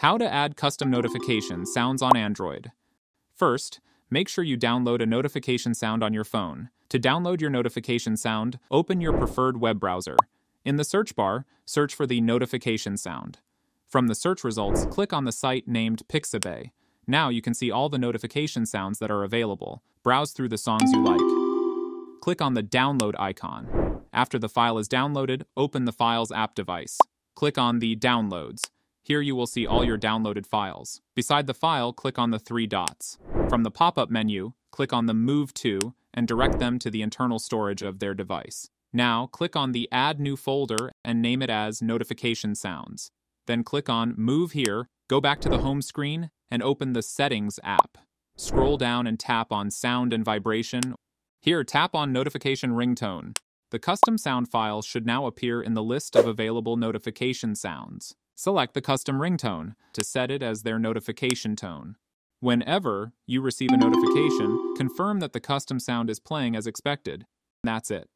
How to add custom notification sounds on Android. First, make sure you download a notification sound on your phone. To download your notification sound, open your preferred web browser. In the search bar, search for the notification sound. From the search results, click on the site named Pixabay. Now you can see all the notification sounds that are available. Browse through the songs you like. Click on the download icon. After the file is downloaded, open the file's app device. Click on the downloads. Here you will see all your downloaded files. Beside the file, click on the three dots. From the pop-up menu, click on the Move To and direct them to the internal storage of their device. Now, click on the Add New Folder and name it as Notification Sounds. Then click on Move Here, go back to the home screen, and open the Settings app. Scroll down and tap on Sound and Vibration. Here, tap on Notification Ringtone. The custom sound file should now appear in the list of available notification sounds. Select the custom ringtone to set it as their notification tone. Whenever you receive a notification, confirm that the custom sound is playing as expected. That's it.